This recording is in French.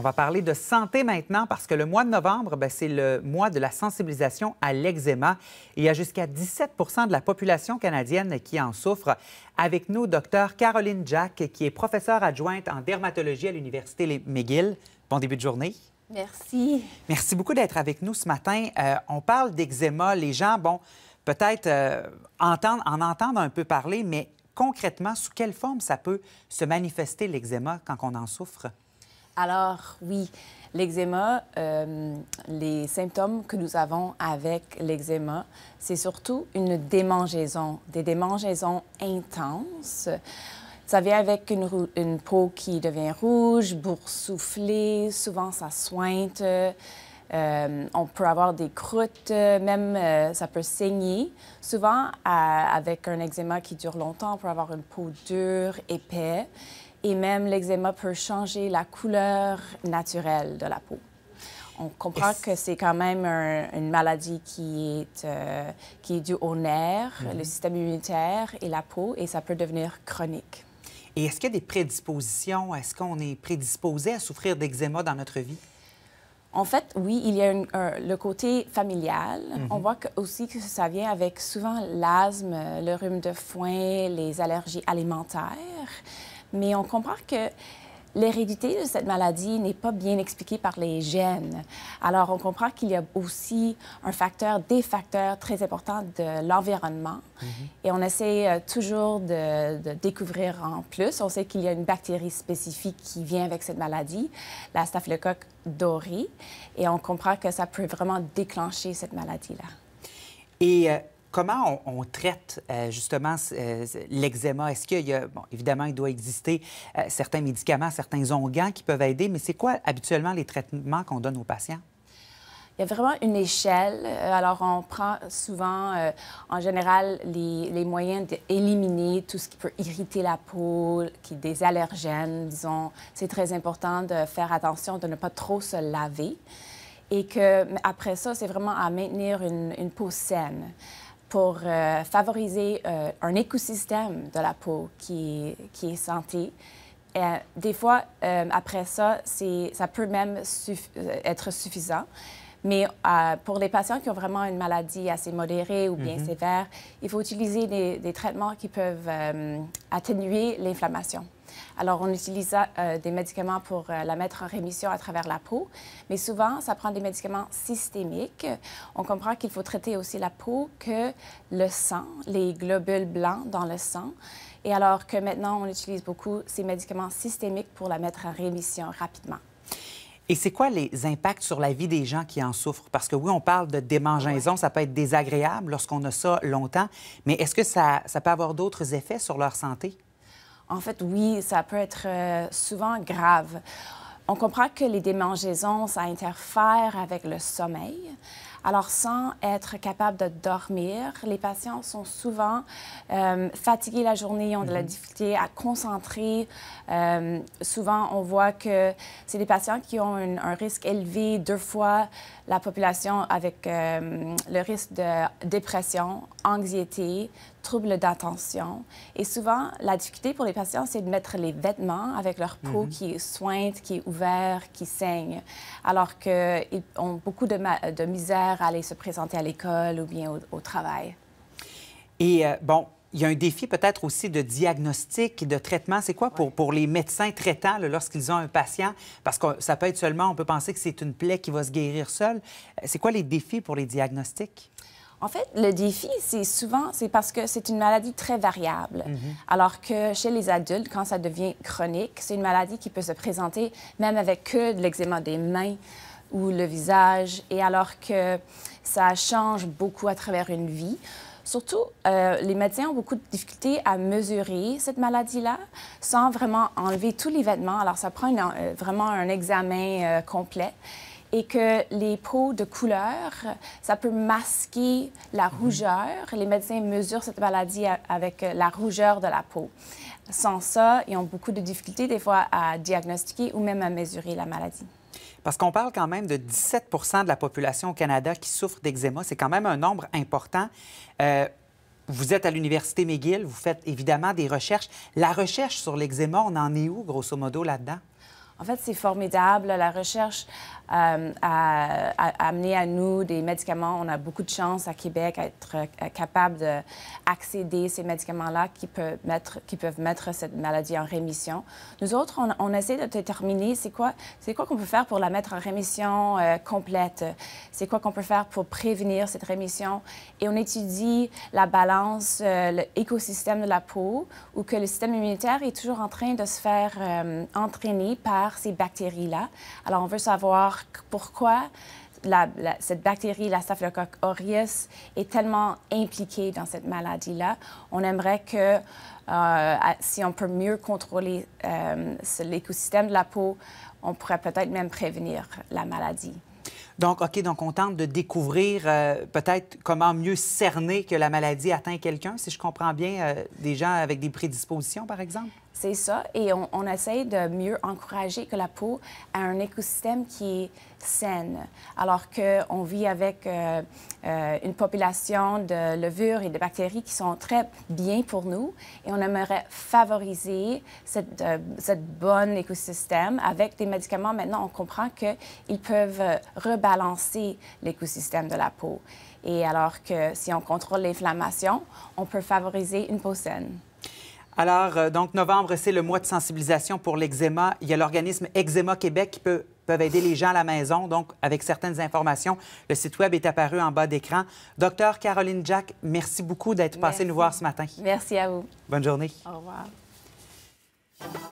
On va parler de santé maintenant parce que le mois de novembre, ben, c'est le mois de la sensibilisation à l'eczéma. Il y a jusqu'à 17% de la population canadienne qui en souffre. Avec nous, docteur Caroline Jack, qui est professeure adjointe en dermatologie à l'Université McGill. Bon début de journée. Merci. Merci beaucoup d'être avec nous ce matin. Euh, on parle d'eczéma. Les gens, bon, peut-être euh, entendent, en entendent un peu parler, mais concrètement, sous quelle forme ça peut se manifester l'eczéma quand on en souffre? Alors, oui, l'eczéma, euh, les symptômes que nous avons avec l'eczéma, c'est surtout une démangeaison, des démangeaisons intenses. Ça vient avec une, peau qui devient rouge, boursouflée, souvent ça sointe. Euh, on peut avoir des croûtes, même euh, ça peut saigner. Souvent, avec un eczéma qui dure longtemps, on peut avoir une peau dure, épais. Et même l'eczéma peut changer la couleur naturelle de la peau. On comprend que c'est quand même une maladie qui est, euh, qui est due au nerf, mhm. le système immunitaire et la peau, et ça peut devenir chronique. Et est-ce qu'il y a des prédispositions? Est-ce qu'on est prédisposé à souffrir d'eczéma dans notre vie? En fait, oui, il y a le côté familial. Mhm. On voit aussi que ça vient avec souvent l'asthme, le rhume de foin, les allergies alimentaires mais on comprend que l'hérédité de cette maladie n'est pas bien expliquée par les gènes. Alors, on comprend qu'il y a aussi un facteur, des facteurs très importants de l'environnement. Mhm. Et on essaie euh, toujours de, découvrir en plus. On sait qu'il y a une bactérie spécifique qui vient avec cette maladie, la staphylocoque dorée. Et on comprend que ça peut vraiment déclencher cette maladie-là. Et euh, Comment on, traite euh, justement euh, l'eczéma? Est-ce qu'il y a, bon, évidemment, il doit exister euh, certains médicaments, certains onguents qui peuvent aider, mais c'est quoi habituellement les traitements qu'on donne aux patients? Il y a vraiment une échelle. Alors, on prend souvent, en général, les, moyens d'éliminer tout ce qui peut irriter la peau, qui des allergènes, disons. C'est très important de faire attention de ne pas trop se laver. Et que après ça, c'est vraiment à maintenir une, une peau saine pour euh, favoriser euh, un écosystème de la peau qui, qui est santé. Et, des fois, euh, après ça, ça peut même être suffisant. Mais pour les patients qui ont vraiment une maladie assez modérée ou bien mm-hmm. sévère, il faut utiliser des, des traitements qui peuvent atténuer l'inflammation. Alors, on utilise euh, des médicaments pour euh, la mettre en rémission à travers la peau, mais souvent, ça prend des médicaments systémiques. On comprend qu'il faut traiter aussi la peau que le sang, les globules blancs dans le sang. Et alors que maintenant, on utilise beaucoup ces médicaments systémiques pour la mettre en rémission rapidement. Et c'est quoi les impacts sur la vie des gens qui en souffrent? Parce que oui, on parle de démangeaison, ça peut être désagréable lorsqu'on a ça longtemps, mais est-ce que ça, ça peut avoir d'autres effets sur leur santé? En fait, oui, ça peut être euh, souvent grave. On comprend que les démangeaisons, ça interfère avec le sommeil. Alors, sans être capable de dormir, les patients sont souvent euh, fatigués la journée, ont de la mhm. difficulté à concentrer. Euh, souvent, on voit que c'est des patients qui ont un risque élevé, deux fois la population avec euh, le risque de dépression, anxiété, troubles d'attention. Et souvent, la difficulté pour les patients, c'est de mettre les vêtements avec leur peau mhm. qui est sointe, qui est ouverte, qui saigne, alors qu'ils ont beaucoup de, de misère aller se présenter à l'école ou bien au, travail? Et euh, bon, il y a un défi peut-être aussi de diagnostic, de traitement. C'est quoi pour, pour les médecins traitants lorsqu'ils ont un patient? Parce que ça peut être seulement, on peut penser que c'est une plaie qui va se guérir seule. Euh, c'est quoi les défis pour les diagnostics? En fait, le défi, c'est souvent, c'est parce que c'est une maladie très variable. Mhm. Alors que chez les adultes, quand ça devient chronique, c'est une maladie qui peut se présenter même avec que de l'eczéma des mains ou le visage, et alors que ça change beaucoup à travers une vie. Surtout, euh, les médecins ont beaucoup de difficultés à mesurer cette maladie-là sans vraiment enlever tous les vêtements. Alors, ça prend euh, vraiment un examen euh, complet et que les peaux de couleur, ça peut masquer la mhm. rougeur. Les médecins mesurent cette maladie avec la rougeur de la peau. Sans ça, ils ont beaucoup de difficultés des fois à diagnostiquer ou même à mesurer la maladie. Parce qu'on parle quand même de 17% de la population au Canada qui souffre d'eczéma. C'est quand même un nombre important. Euh, vous êtes à l'Université McGill, vous faites évidemment des recherches. La recherche sur l'eczéma, on en est où, grosso modo, là-dedans? En fait, c'est formidable. La recherche euh, a, amené à nous des médicaments. On a beaucoup de chance à Québec à être euh, capable d'accéder à ces médicaments-là qui peuvent, mettre, cette maladie en rémission. Nous autres, on, essaie de déterminer c'est quoi c'est quoi qu'on peut faire pour la mettre en rémission euh, complète. C'est quoi qu'on peut faire pour prévenir cette rémission. Et on étudie la balance, l'écosystème de la peau, où que le système immunitaire est toujours en train de se faire entraîner par ces bactéries-là. Alors, on veut savoir pourquoi cette bactérie, la Staphylococcus aureus, est tellement impliquée dans cette maladie-là. On aimerait que, euh, si on peut mieux contrôler euh, l'écosystème de la peau, on pourrait peut-être même prévenir la maladie. Donc, OK, donc on tente de découvrir euh, peut-être comment mieux cerner que la maladie atteint quelqu'un, si je comprends bien, des gens avec des prédispositions, par exemple? C'est ça. Et on, on, essaie de mieux encourager que la peau a un écosystème qui est saine. Alors qu'on vit avec euh, euh, une population de levures et de bactéries qui sont très bien pour nous. Et on aimerait favoriser cette, euh, écosystème. Avec des médicaments, maintenant, on comprend qu'ils peuvent rebalancer l'écosystème de la peau. Et alors que si on contrôle l'inflammation, on peut favoriser une peau saine. Alors, euh, donc, novembre, c'est le mois de sensibilisation pour l'eczéma. Il y a l'organisme Eczéma Québec qui peut peuvent aider les gens à la maison. Donc, avec certaines informations, le site Web est apparu en bas d'écran. Docteur Caroline Jack, merci beaucoup d'être passée nous voir ce matin. Merci à vous. Bonne journée. Au revoir.